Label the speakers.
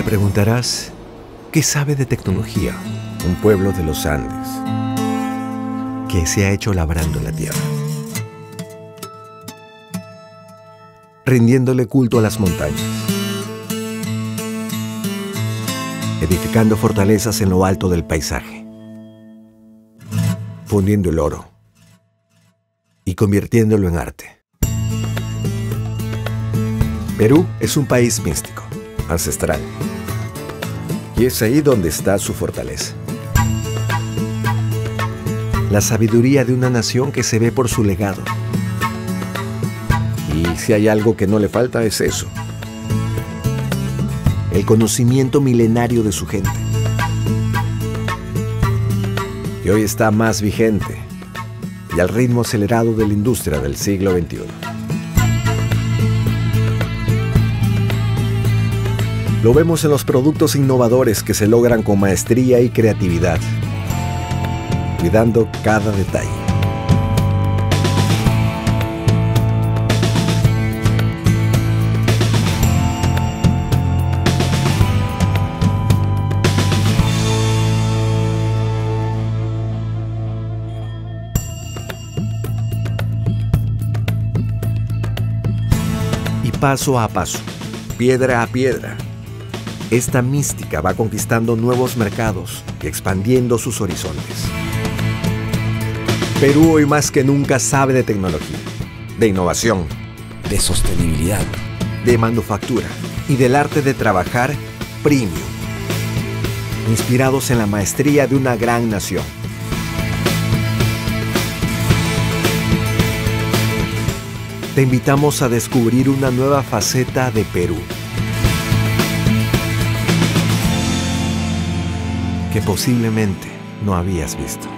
Speaker 1: Te preguntarás, ¿qué sabe de tecnología un pueblo de los Andes que se ha hecho labrando la tierra? Rindiéndole culto a las montañas, edificando fortalezas en lo alto del paisaje, fundiendo el oro y convirtiéndolo en arte. Perú es un país místico, ancestral, y es ahí donde está su fortaleza. La sabiduría de una nación que se ve por su legado. Y si hay algo que no le falta es eso. El conocimiento milenario de su gente. Y hoy está más vigente y al ritmo acelerado de la industria del siglo XXI. Lo vemos en los productos innovadores que se logran con maestría y creatividad, cuidando cada detalle. Y paso a paso, piedra a piedra, esta mística va conquistando nuevos mercados y expandiendo sus horizontes. Perú hoy más que nunca sabe de tecnología, de innovación,
Speaker 2: de sostenibilidad,
Speaker 1: de manufactura y del arte de trabajar premium, inspirados en la maestría de una gran nación. Te invitamos a descubrir una nueva faceta de Perú que posiblemente no habías visto.